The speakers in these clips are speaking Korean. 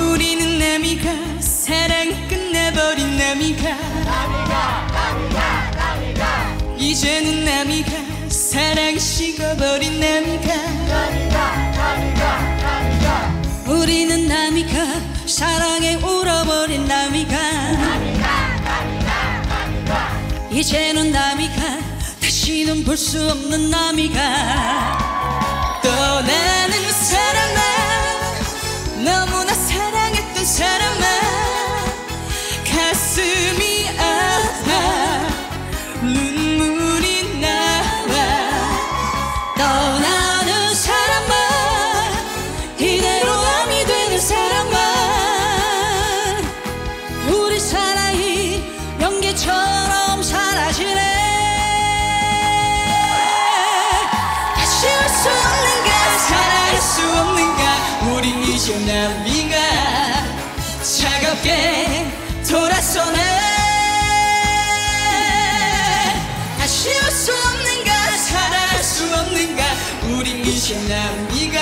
우리는 남이가 사랑이 끝나버린 남이가 이제는 남이가 사랑이 식어버린 남이가 우리는 남이가 사랑에 울어버린 남이가. 이제는 남이가 다시는 볼 수 없는 남이가 차갑게 돌아서네. 올수 없는가 사랑할 수 없는가 우린 이제 남이가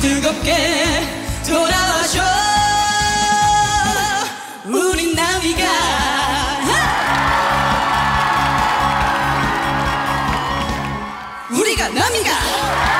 뜨겁게 돌아와줘. 우린 남이가. 우리가 남이가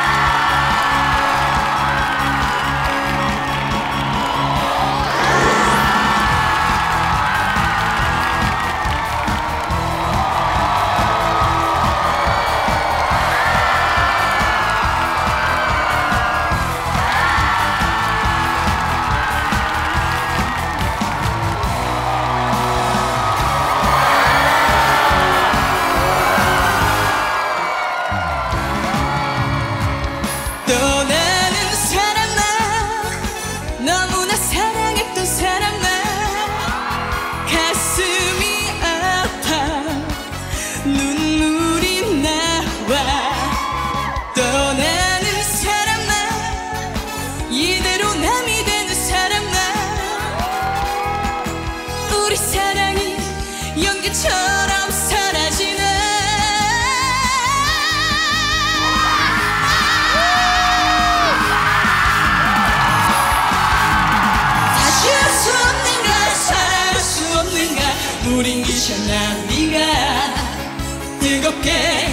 눈물이 나와. 떠나는 사람아 이대로 남이 되는 사람아. 우리 사랑이 연기처럼 사라지네. 사랑할 수 없는가. 우린 남 이가 뜨겁게